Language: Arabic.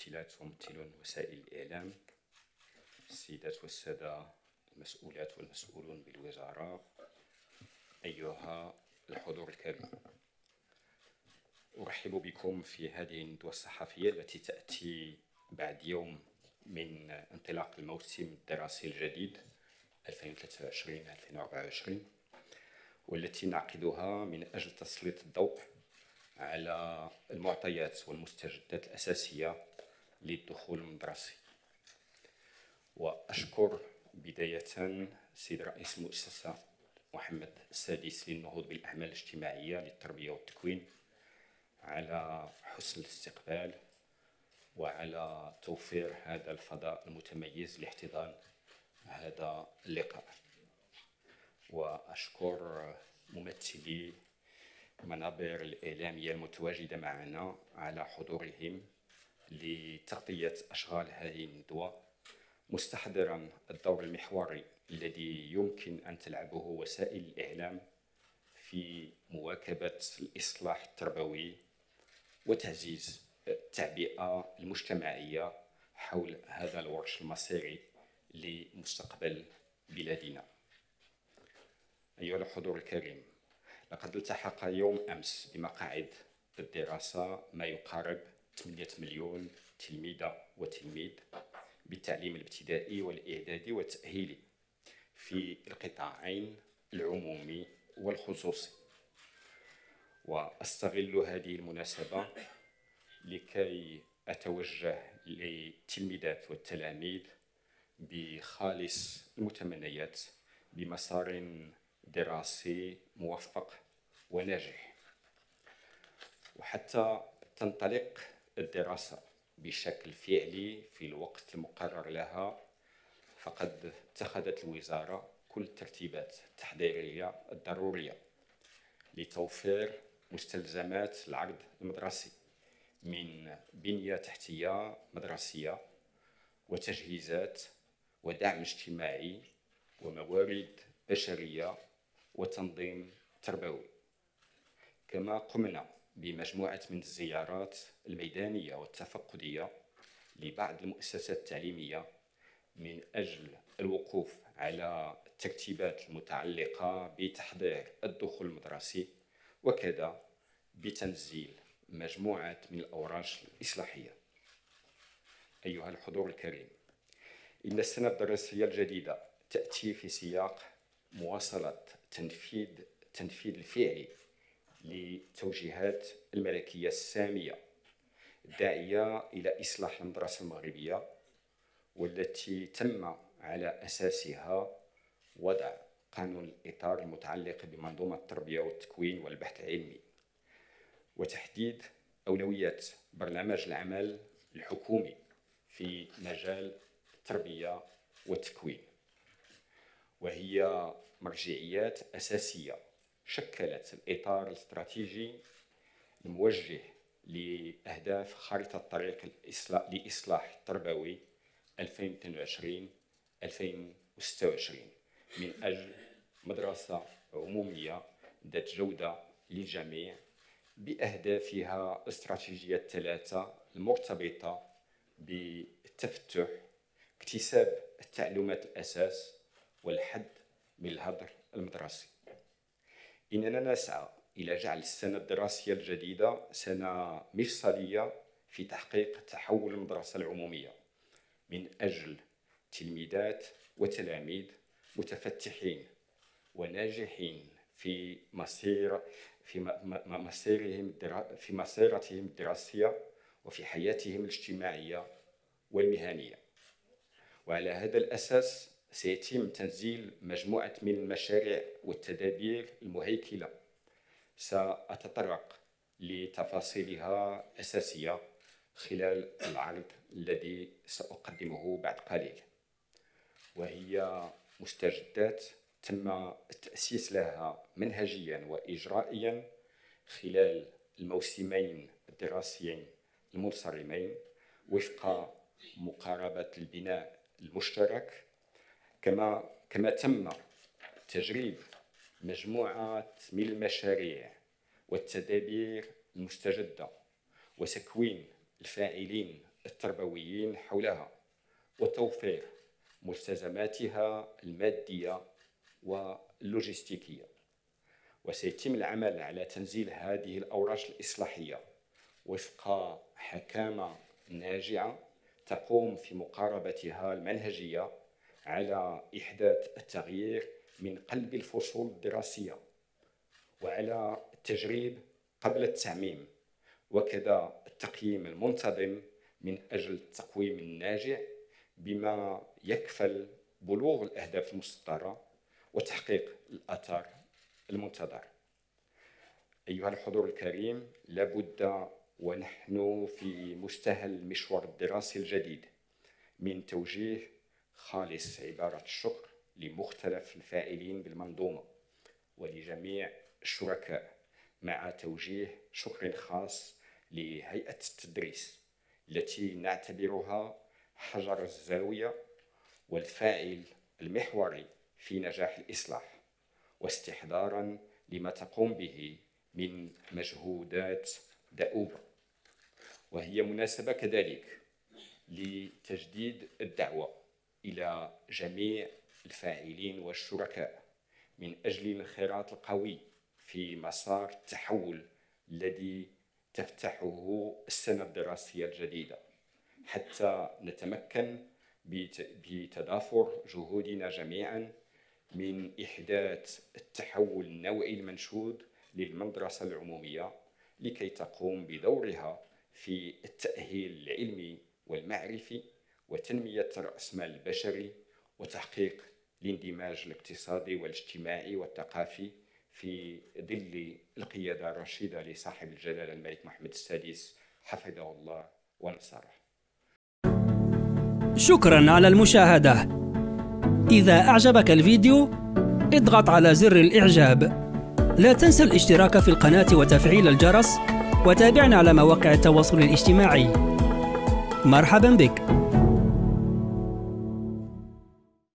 ممثلات وممثلون وسائل الإعلام. السيدات والسادة المسؤولات والمسؤولون بالوزارة. أيها الحضور الكريم أرحب بكم في هذه الندوة الصحفية التي تأتي بعد يوم من انطلاق الموسم الدراسي الجديد 2023-2024 والتي نعقدها من أجل تسليط الضوء على المعطيات والمستجدات الأساسية للدخول المدرسي وأشكر بداية سيد رئيس المؤسسة محمد السادس للنهوض بالأعمال الاجتماعية للتربية والتكوين على حسن الاستقبال وعلى توفير هذا الفضاء المتميز لاحتضان هذا اللقاء. وأشكر ممثلي المنابر الإعلامية المتواجدة معنا على حضورهم لتغطية أشغال هذه الندوة مستحضرا الدور المحوري الذي يمكن أن تلعبه وسائل الإعلام في مواكبة الإصلاح التربوي وتعزيز التعبئة المجتمعية حول هذا الورش المصيري لمستقبل بلادنا. أيها الحضور الكريم لقد التحق يوم أمس بمقاعد الدراسة ما يقارب 8 مليون تلميذة وتلميذ بالتعليم الابتدائي والإعدادي والتأهيلي في القطاعين العمومي والخصوصي. وأستغل هذه المناسبة لكي أتوجه للتلميذات والتلاميذ بخالص المتمنيات بمسار دراسي موفق وناجح. وحتى تنطلق الدراسة بشكل فعلي في الوقت المقرر لها فقد اتخذت الوزارة كل الترتيبات التحضيرية الضرورية لتوفير مستلزمات العرض المدرسي من بنية تحتية مدرسية وتجهيزات ودعم اجتماعي وموارد بشرية وتنظيم تربوي. كما قمنا بمجموعة من الزيارات الميدانية والتفقدية لبعض المؤسسات التعليمية من أجل الوقوف على الترتيبات المتعلقة بتحضير الدخول المدرسي وكذا بتنزيل مجموعة من الأوراق الإصلاحية. أيها الحضور الكريم إن السنة الدراسية الجديدة تأتي في سياق مواصلة تنفيذ التنفيذ الفعلي لتوجيهات الملكية السامية الداعية إلى إصلاح المدرسة المغربية والتي تم على أساسها وضع قانون الإطار المتعلق بمنظومة التربية والتكوين والبحث العلمي وتحديد أولويات برنامج العمل الحكومي في مجال التربية والتكوين وهي مرجعيات أساسية شكلت الإطار الاستراتيجي الموجه لأهداف خارطة الطريق لإصلاح التربوي 2022 2026 من أجل مدرسة عمومية ذات جودة للجميع بأهدافها الاستراتيجية الثلاثة المرتبطة بالتفتح اكتساب التعلمات الأساس والحد من الهدر المدرسي. إننا نسعى إلى جعل السنة الدراسية الجديدة سنة مفصلية في تحقيق تحول المدرسة العمومية من أجل تلميذات وتلاميذ متفتحين وناجحين في مسير في مسيرهم في مسيرتهم الدراسية وفي حياتهم الاجتماعية والمهنية. وعلى هذا الأساس سيتم تنزيل مجموعة من المشاريع والتدابير المهيكلة. سأتطرق لتفاصيلها الأساسية خلال العرض الذي سأقدمه بعد قليل وهي مستجدات تم التأسيس لها منهجيا وإجرائيا خلال الموسمين الدراسيين المنصرمين وفق مقاربة البناء المشترك كما كما تم تجريب مجموعة من المشاريع والتدابير المستجدة وتكوين الفاعلين التربويين حولها وتوفير مستلزماتها المادية واللوجستيكية. وسيتم العمل على تنزيل هذه الأوراش الإصلاحية وفق حكامة ناجعة تقوم في مقاربتها المنهجية على إحداث التغيير من قلب الفصول الدراسية وعلى التجريب قبل التعميم وكذا التقييم المنتظم من أجل التقويم الناجع بما يكفل بلوغ الأهداف المسطرة وتحقيق الأثر المنتظر. أيها الحضور الكريم لابد ونحن في مستهل المشوار الدراسي الجديد من توجيه خالص عبارة الشكر لمختلف الفاعلين بالمنظومة ولجميع الشركاء مع توجيه شكر خاص لهيئة التدريس التي نعتبرها حجر الزاوية والفاعل المحوري في نجاح الإصلاح واستحضارا لما تقوم به من مجهودات دؤوبة وهي مناسبة كذلك لتجديد الدعوة. إلى جميع الفاعلين والشركاء من أجل الانخراط القوي في مسار التحول الذي تفتحه السنة الدراسية الجديدة حتى نتمكن بتضافر جهودنا جميعا من إحداث التحول النوعي المنشود للمدرسة العمومية لكي تقوم بدورها في التأهيل العلمي والمعرفي وتنمية رأس مال البشري وتحقيق الاندماج الاقتصادي والاجتماعي والثقافي في ظل القيادة الرشيدة لصاحب الجلالة الملك محمد السادس حفظه الله ونصره. شكرا على المشاهدة. إذا أعجبك الفيديو اضغط على زر الإعجاب. لا تنسى الاشتراك في القناة وتفعيل الجرس وتابعنا على مواقع التواصل الاجتماعي. مرحبا بك.